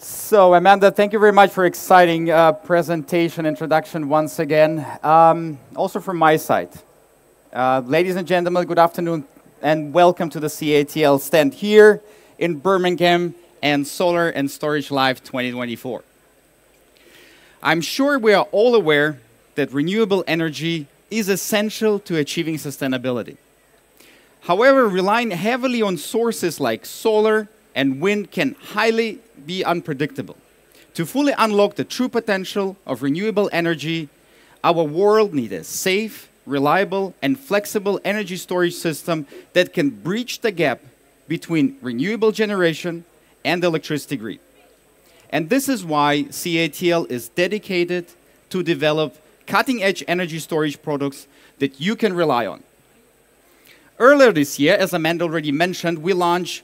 So, Amanda, thank you very much for exciting uh, presentation introduction once again. Um, also from my side, uh, ladies and gentlemen, good afternoon and welcome to the CATL stand here in Birmingham and Solar and Storage Live 2024. I'm sure we are all aware that renewable energy is essential to achieving sustainability. However, relying heavily on sources like solar and wind can highly be unpredictable. To fully unlock the true potential of renewable energy, our world needs a safe, reliable, and flexible energy storage system that can bridge the gap between renewable generation and the electricity grid. And this is why CATL is dedicated to develop cutting-edge energy storage products that you can rely on. Earlier this year, as Amanda already mentioned, we launched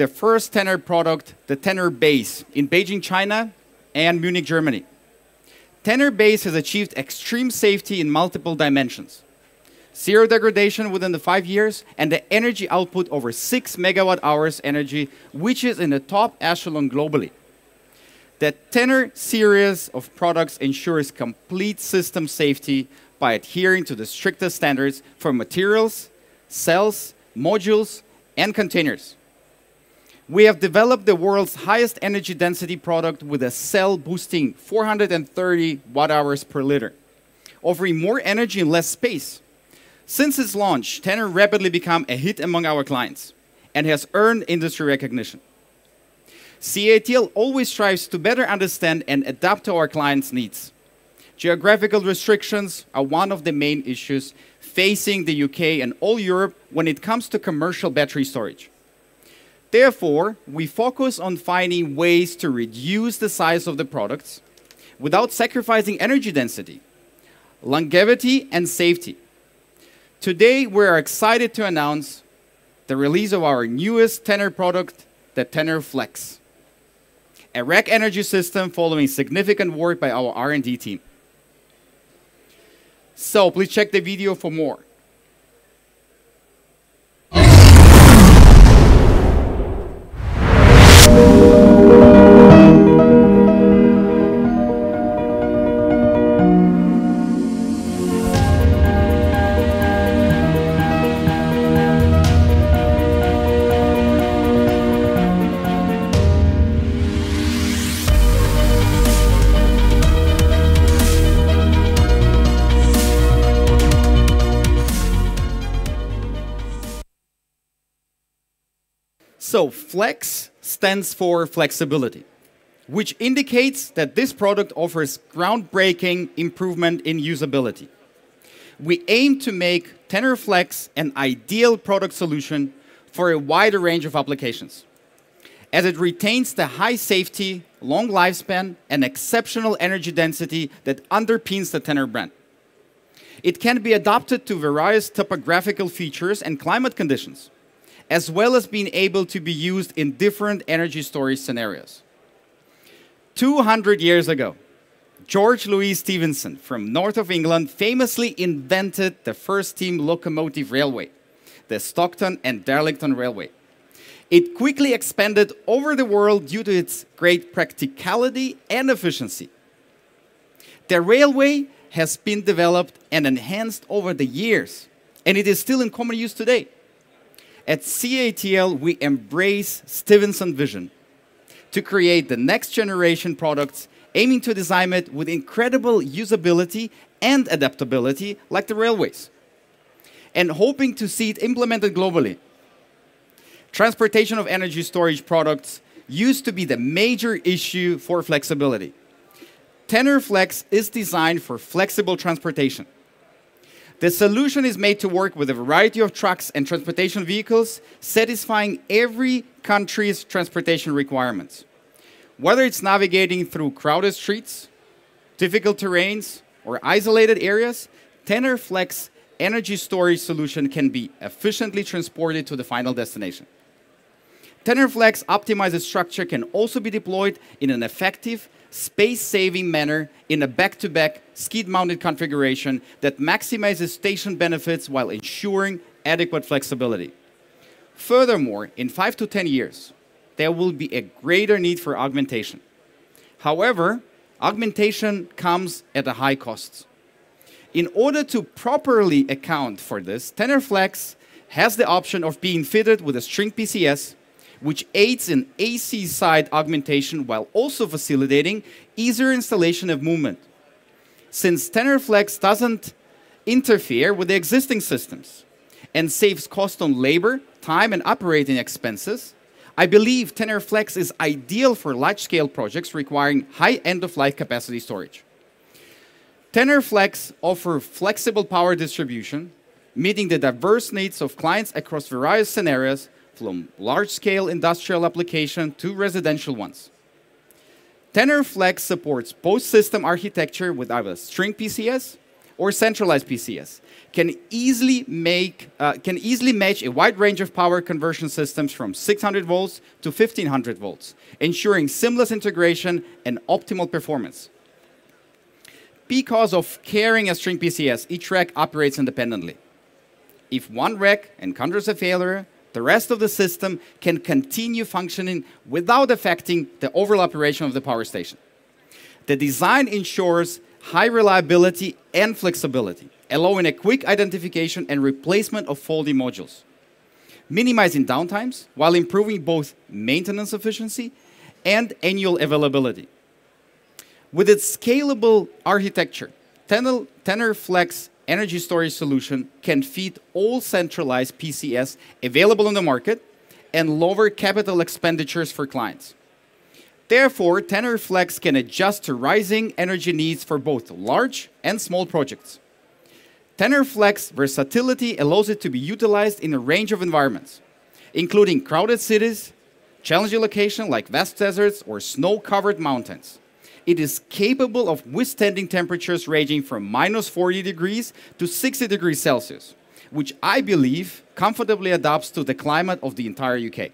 the first TENER product, the TENER Base, in Beijing, China, and Munich, Germany. TENER Base has achieved extreme safety in multiple dimensions. Zero degradation within the five years, and the energy output over six megawatt hours energy, which is in the top echelon globally. The TENER series of products ensures complete system safety by adhering to the strictest standards for materials, cells, modules, and containers. We have developed the world's highest energy density product with a cell boosting 430 watt hours per liter, offering more energy in less space. Since its launch, TENER rapidly became a hit among our clients and has earned industry recognition. CATL always strives to better understand and adapt to our clients' needs. Geographical restrictions are one of the main issues facing the UK and all Europe when it comes to commercial battery storage. Therefore, we focus on finding ways to reduce the size of the products without sacrificing energy density, longevity, and safety. Today, we are excited to announce the release of our newest TENER product, the TENER Flex, a rack energy system following significant work by our R&D team. So please check the video for more. So flex stands for flexibility, which indicates that this product offers groundbreaking improvement in usability. We aim to make TENER Flex an ideal product solution for a wider range of applications, as it retains the high safety, long lifespan, and exceptional energy density that underpins the TENER brand. It can be adapted to various topographical features and climate conditions as well as being able to be used in different energy storage scenarios. 200 years ago, George Louis Stephenson from north of England famously invented the first steam locomotive railway, the Stockton and Darlington Railway. It quickly expanded over the world due to its great practicality and efficiency. The railway has been developed and enhanced over the years, and it is still in common use today. At CATL, we embrace Stephenson vision to create the next generation products, aiming to design it with incredible usability and adaptability like the railways, and hoping to see it implemented globally. Transportation of energy storage products used to be the major issue for flexibility. TENER Flex is designed for flexible transportation the solution is made to work with a variety of trucks and transportation vehicles, satisfying every country's transportation requirements. Whether it's navigating through crowded streets, difficult terrains, or isolated areas, TENER Flex energy storage solution can be efficiently transported to the final destination. TENER Flex optimized structure can also be deployed in an effective space-saving manner in a back-to-back skid-mounted configuration that maximizes station benefits while ensuring adequate flexibility. Furthermore, in 5 to 10 years, there will be a greater need for augmentation, However, augmentation comes at a high cost. In order to properly account for this, TENER Flex has the option of being fitted with a string PCS, which aids in AC side augmentation while also facilitating easier installation of movement. Since TENER Flex doesn't interfere with the existing systems and saves cost on labor, time, and operating expenses, I believe TENER Flex is ideal for large-scale projects requiring high end-of-life capacity storage. TENER Flex offers flexible power distribution, meeting the diverse needs of clients across various scenarios, from large-scale industrial application to residential ones. TENER Flex supports both system architecture with either string PCS or centralized PCS, can easily, make, uh, can easily match a wide range of power conversion systems from 600 volts to 1500 volts, ensuring seamless integration and optimal performance. Because of carrying a string PCS, each rack operates independently. If one rack encounters a failure, the rest of the system can continue functioning without affecting the overall operation of the power station. The design ensures high reliability and flexibility, allowing a quick identification and replacement of faulty modules, minimizing downtimes while improving both maintenance efficiency and annual availability. With its scalable architecture, TENER, TennorFlex energy storage solution can feed all centralized PCS available on the market and lower capital expenditures for clients. Therefore, TENER Flex can adjust to rising energy needs for both large and small projects. TENER Flex versatility allows it to be utilized in a range of environments, including crowded cities, challenging locations like vast deserts or snow-covered mountains. It is capable of withstanding temperatures ranging from minus 40 degrees to 60 degrees Celsius, which I believe comfortably adapts to the climate of the entire UK.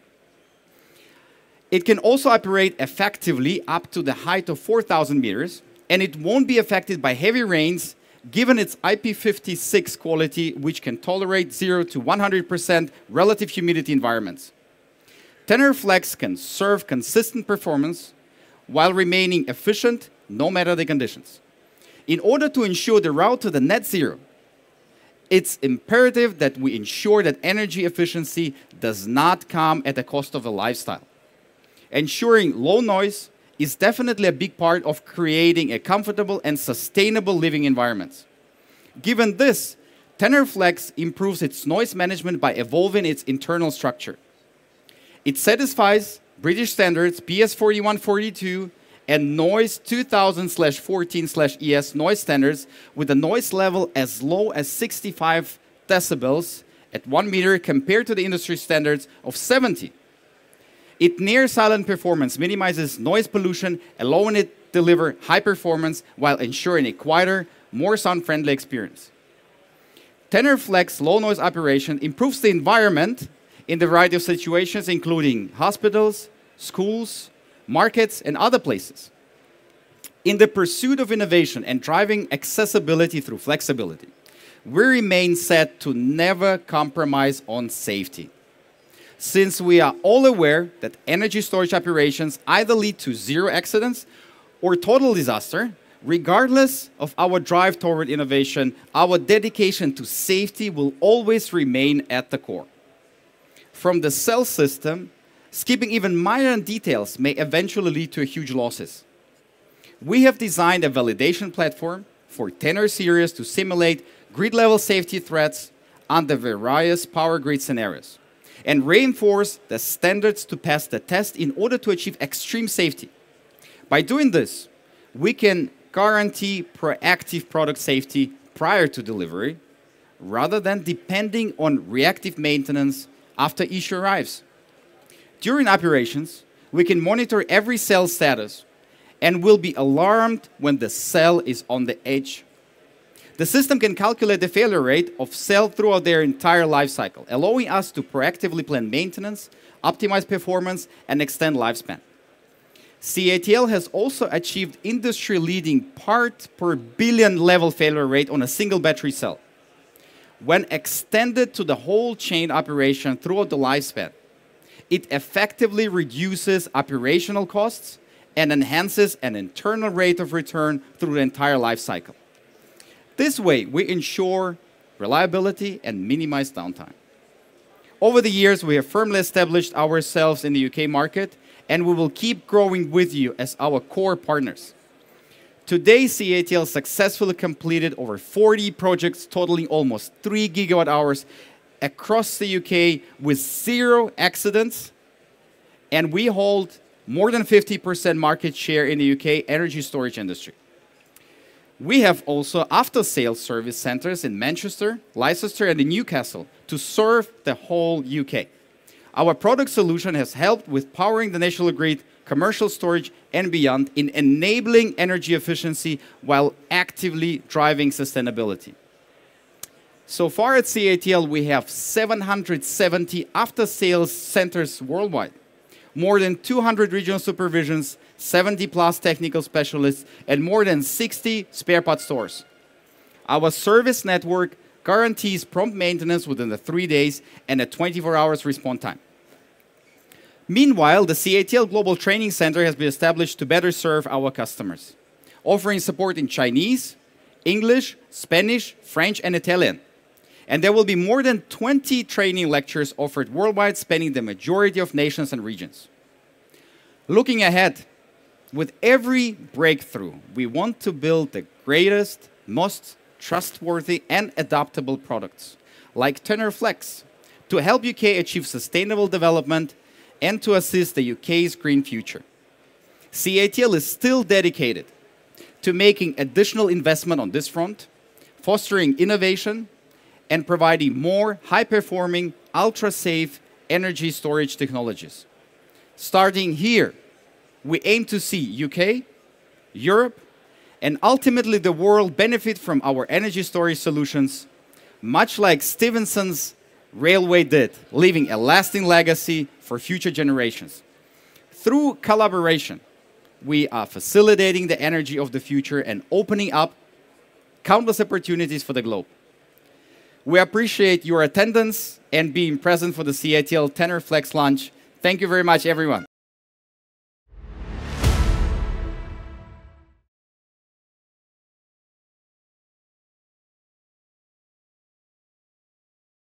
It can also operate effectively up to the height of 4,000 meters, and it won't be affected by heavy rains given its IP56 quality, which can tolerate 0 to 100% relative humidity environments. TENER Flex can serve consistent performance while remaining efficient no matter the conditions. In order to ensure the route to the net zero, it's imperative that we ensure that energy efficiency does not come at the cost of a lifestyle ensuring low noise is definitely a big part of creating a comfortable and sustainable living environment. Given this, TENER Flex improves its noise management by evolving its internal structure. It satisfies British standards BS 4142 and noise 2000/14/ES noise standards with a noise level as low as 65 decibels at 1 meter compared to the industry standards of 70 it near silent performance minimizes noise pollution, allowing it to deliver high performance while ensuring a quieter, more sound-friendly experience. TENER Flex low noise operation improves the environment in the variety of situations, including hospitals, schools, markets, and other places. In the pursuit of innovation and driving accessibility through flexibility, we remain set to never compromise on safety since we are all aware that energy storage operations either lead to zero accidents or total disaster, regardless of our drive toward innovation, our dedication to safety will always remain at the core. From the cell system, skipping even minor details may eventually lead to huge losses. We have designed a validation platform for TENER series to simulate grid-level safety threats under various power grid scenarios and reinforce the standards to pass the test in order to achieve extreme safety. By doing this, we can guarantee proactive product safety prior to delivery rather than depending on reactive maintenance after issue arrives. During operations, we can monitor every cell status and will be alarmed when the cell is on the edge the system can calculate the failure rate of cell throughout their entire life cycle, allowing us to proactively plan maintenance, optimize performance, and extend lifespan. CATL has also achieved industry-leading part per billion level failure rate on a single battery cell. When extended to the whole chain operation throughout the lifespan, it effectively reduces operational costs and enhances an internal rate of return through the entire life cycle. This way, we ensure reliability and minimize downtime. Over the years, we have firmly established ourselves in the UK market, and we will keep growing with you as our core partners. Today, CATL successfully completed over 40 projects totaling almost 3 gigawatt hours across the UK with zero accidents, and we hold more than 50% market share in the UK energy storage industry. We have also after-sales service centers in Manchester, Leicester, and in Newcastle to serve the whole UK. Our product solution has helped with powering the national grid, commercial storage, and beyond in enabling energy efficiency while actively driving sustainability. So far at CATL, we have 770 after-sales centers worldwide, more than 200 regional supervisions, 70 plus technical specialists, and more than 60 spare part stores. Our service network guarantees prompt maintenance within the three days and a 24 hours response time. Meanwhile, the CATL Global Training Center has been established to better serve our customers, offering support in Chinese, English, Spanish, French, and Italian. And there will be more than 20 training lectures offered worldwide, spanning the majority of nations and regions. Looking ahead, with every breakthrough, we want to build the greatest, most trustworthy, and adaptable products, like TENER Flex, to help UK achieve sustainable development and to assist the UK's green future. CATL is still dedicated to making additional investment on this front, fostering innovation, and providing more high-performing, ultra-safe energy storage technologies. Starting here, we aim to see UK, Europe, and ultimately the world benefit from our energy storage solutions, much like Stephenson's railway did, leaving a lasting legacy for future generations. Through collaboration, we are facilitating the energy of the future and opening up countless opportunities for the globe. We appreciate your attendance and being present for the CATL TENER Flex launch. Thank you very much, everyone.